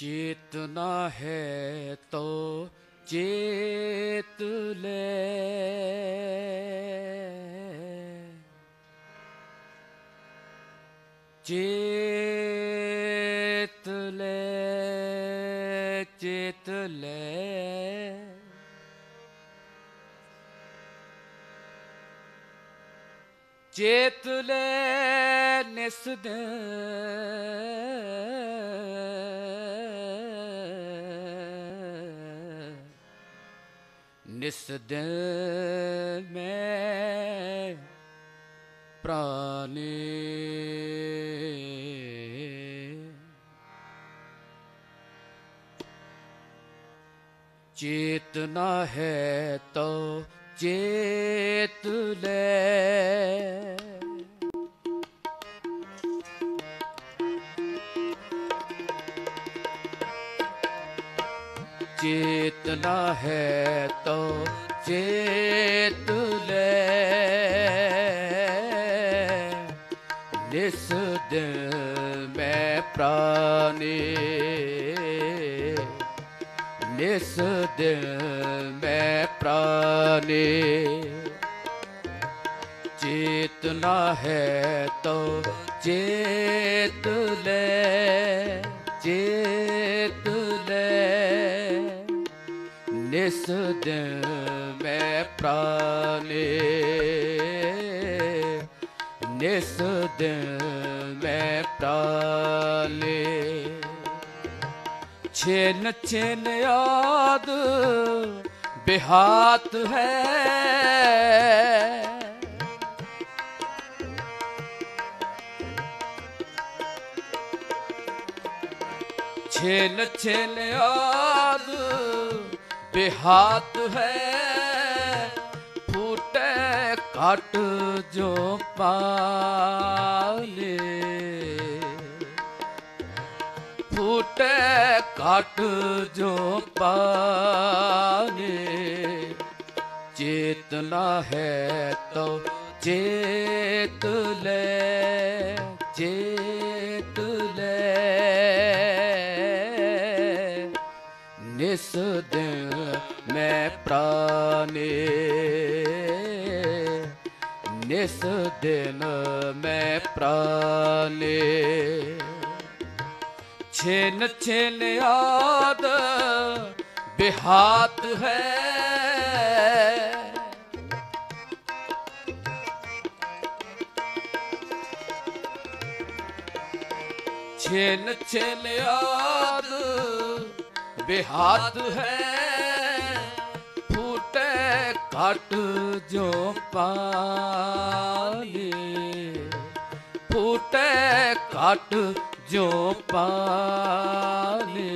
ਚੇਤਨਾ ਹੈ ਤੋ ਚੇਤ ਲੈ। ਚੇਤ ਲੈ ਚੇਤ ਲੈ। ਚੇਤ ਲੈ ਨਿਸ ਨਿਸ ਦਿਨ ਮੈਂ ਪ੍ਰਾਨੇ। ਚੇਤਨਾ ਹੈ ਤੋ ਚੇਤ ਲੈ। चेतना है तो चेत ले निस दिन में प्राणी निस दिन में प्राणी चेतना है तो चेत ਦਿਨ ਮੈਂ ਪ੍ਰਾਨੇ, ਨਿਸ ਦਿਨ ਮੈਂ ਪ੍ਰਾਨੇ। ਛਿਨ ਛਿਨ ਯਾਦ ਬਿਹਾਤ ਹੈ। ਛਿਨ ਛਿਨ ਯਾਦ ਬਿਹਾਤ ਹੈ, ਫੂਟੇ ਘਟ ਜੋ ਪਾਲੇ। ਫੂਟੇ ਘਟ ਜੋ ਪਾਨੇ ਚੇਤਨਾ ਹੈ ਤੋ ਚੇਤ ਲੈ ਚੇਤ ਲੈ। ਨਿਸ ਦਿਨ ਮੈਂ ਪ੍ਰਾਨੇ ਨਿਸ ਦਿਨ ਮੈਂ ਪ੍ਰਾਨੇ ਛਿਨ ਛਿਨ ਯਾਦ ਬਿਹਾਤ ਹੈ। ਛਿਨ ਛਿਨ ਯਾਦ ਬਿਹਾਤ ਹੈ। ਫੂਟੇ ਜੋ ਪਾਲੇ ਫੂਟੇ ਘਟ ਜੋ ਪਾਲੇ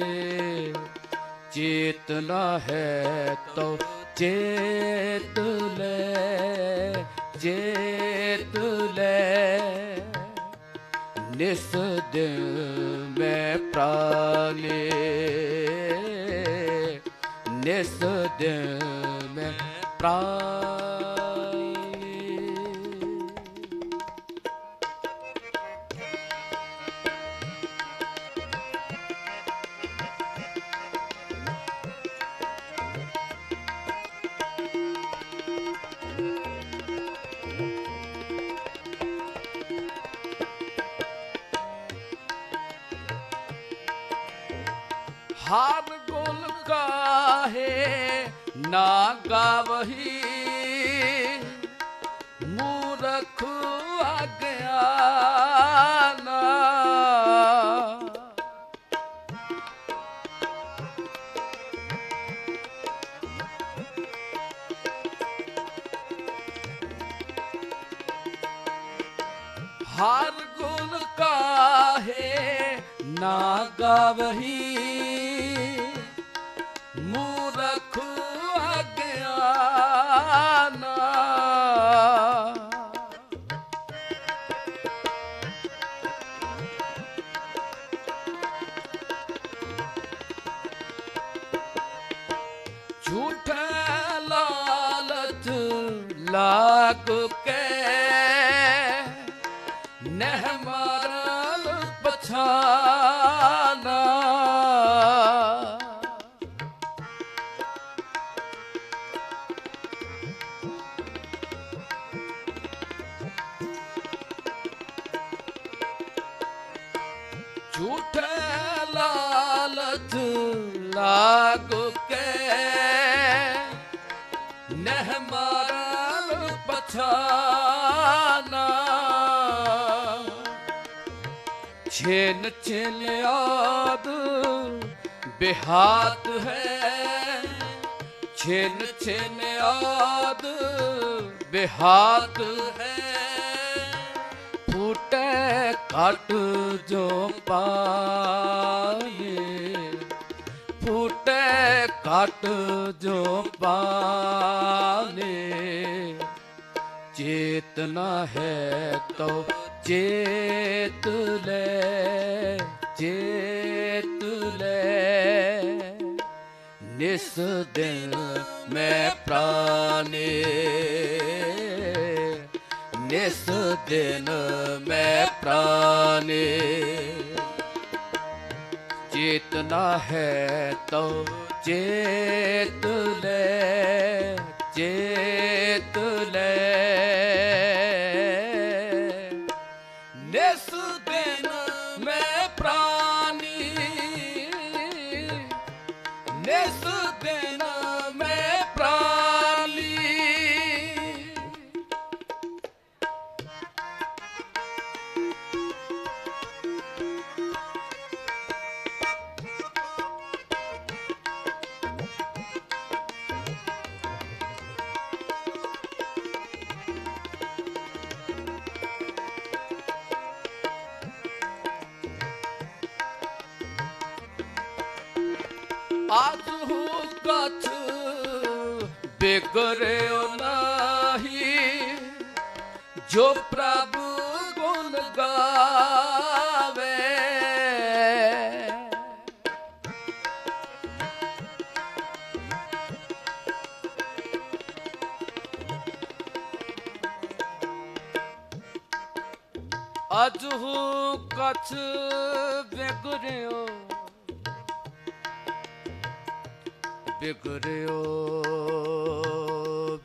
ਚੇਤਨਾ ਹੈ ਤੋ ਚੇਤ ਲੈ ਚੇਤ ਲੈ। ਨਿਸ ਦਿਨ ਮੈਂ ਪ੍ਰਾਨੇ, ਨਿਸ ਦਿਨ ਮੈਂ ਪ੍ਰਾਨੇ ਹਾਰ ਗੁਣ ਕਾਹੇ ਨਾ ਗਾਵਹੀ। ਮੂਰਖ ਅਗਿਆਨਾ ਹਰ ਗੁਣ ਕਾਹੇ ਨਾ ਗਾਵਹੀ। ਲਾਕ ਕੈ ਨਹ ਮਾਰਾ ਪਛਾਨਾ। ਝੂਠੇ ਲਾਲਚ ਲਾਗ ਕੈ ਛੇਨ ਛੇਨ ਆਦ ਬਿਹਾਤ ਹੈ ਛੇਨ ਛੇਨ ਆਦ ਬਿਹਾਤ ਹੈ ਫੂਟੇ ਘਟ ਜੋ ਪਾਏ ਫੂਟੇ ਘਟ ਜੋ ਪਾਲੇ ਚੇਤਨਾ ਹੈ ਤੋ ਚੇਤ ਲੈ ਚੇਤ ਲੈ। ਨਿਸ ਦਿਨ ਮੈਂ ਪ੍ਰਾਨੇ, ਨਿਸ ਦਿਨ ਮੈਂ ਪ੍ਰਾਨੇ। ਚੇਤਨਾ ਹੈ ਤੋ ਚੇਤ ਲੈ ਚੇਤ ਲੈ। ਆਜ ਹੂ ਕਛ ਬਿਗਰਿਓ ਨਾਹੀ। ਜੋ ਪ੍ਰਭ ਗੁਣ ਗਾਵੇ। ਅਜ ਹੂ ਬਿਗੜਿਓ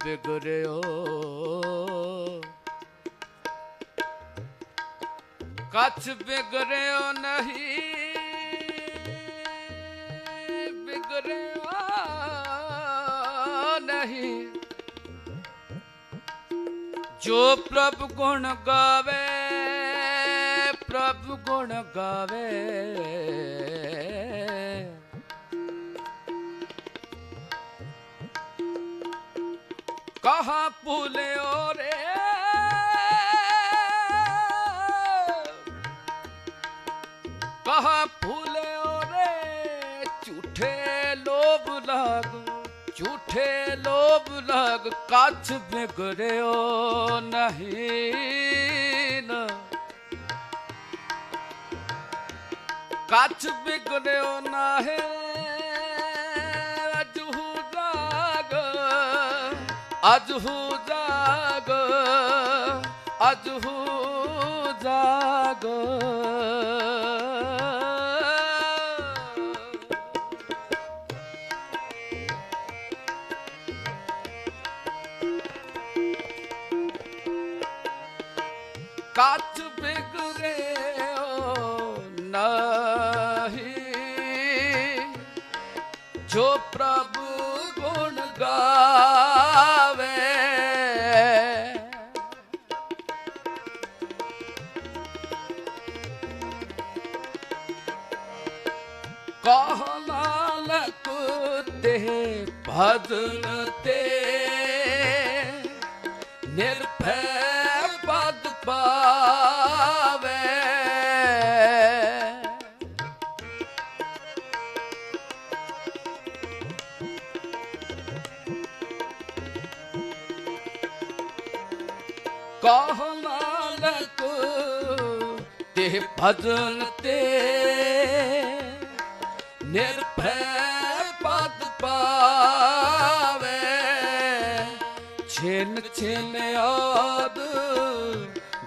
ਬਿਗੜਿਓ ਕੱਛ ਬਿਗੜਿਓ ਨਹੀਂ ਬਿਗੜਿਓ ਨਹੀਂ ਜੋ ਪ੍ਰਭ ਗੁਣ ਗਾਵੇ ਪ੍ਰਭ ਗੁਣ ਗਾਵੇ ਕਹਾ ਭੁਲਿਓ ਰੇ। ਕਹਾ ਭੁਲਿਓ ਰੇ। ਝੂਠੇ ਲੋਭ ਲਾਗ, ਝੂਠੇ ਲੋਭ ਲਾਗ, ਕੱਛ ਬਿਗੜਿਓ ਨਹੀਂ ਨਾ। ਕੱਛ ਬਿਗੜਿਓ ਨਾ ਅਜਹੂ ਅਜਹੂ ਜਾਗ ਅਜਹੂ ਜਾਗ। ਕੱਚ ਬਿਗੜਿਓ ਕਹ ਨਾਨਕ ਤੇ ਭਜਨ ਤੇ ਨਿਰਭੈ ਪਦ ਪਾਵੇ। ਕਹ ਨਾਨਕ ਤੇ ਭਜਨ ਤੇ ਨਿਰਭੈ ਪਦ ਪਾਵੇ। ਛਿਨ ਛਿਨ ਆਦ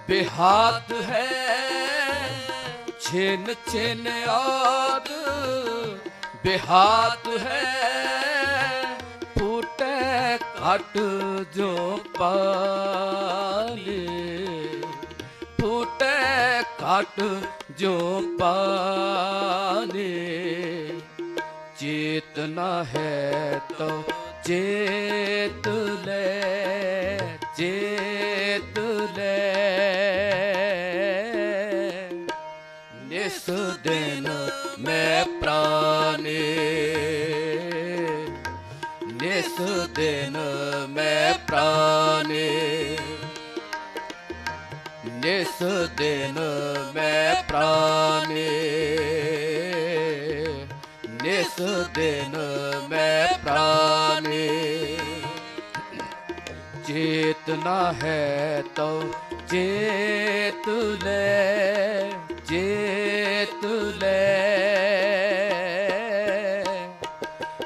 ਬਿਹਾਤ ਹੈ। ਛਿਨ ਛਿਨ ਆਦ ਬਿਹਾਤ ਹੈ। ਫੂਟੇ ਘਟ ਜੋ ਪਾਲੇ। ਫੂਟੇ ਘਟ ਜੋ ਪਾਦੇ ਚੇਤਨਾ ਹੈ ਤੋ ਚੇਤ ਲੈ ਚੇਤ ਲੈ। ਨਿਸ ਦਿਨ ਮੈਂ ਪ੍ਰਾਨੇ, ਨਿਸ ਦਿਨ ਮੈਂ ਪ੍ਰਾਨੇ। ਨਿਸ ਦਿਨ ਪ੍ਰਾਨੇ ਨਿਸ ਦਿਨ ਮੈਂ ਪ੍ਰਾਨੇ ਚੇਤਨਾ ਹੈ ਤੋ ਚੇਤ ਲੈ ਚੇਤ ਲੈ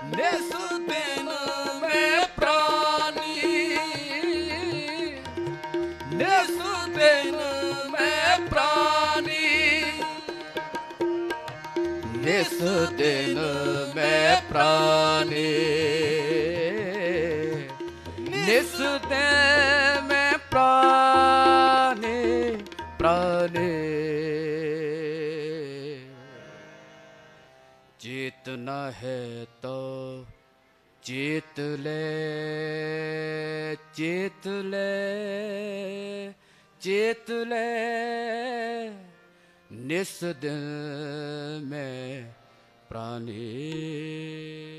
ਨਿਸ ਦਿਨ ਮੈਂ ਪ੍ਰਾਨੀ ਨਿਸ ਨਿਸ ਦਿਨ ਮੈਂ ਪ੍ਰਾਨੀ। ਨਿਸ ਦਿਨ ਮੈਂ ਪ੍ਰਾਨੀ ਪ੍ਰਾਨੀ। ਚੇਤਨਾ ਹੈ ਤੋ ਚੇਤ ਲੈ ਚੇਤ ਲੈ ਚੇਤ ਲੈ। ਨਿਸ ਦਿਨ ਮੈਂ ਪ੍ਰਾਨੀ।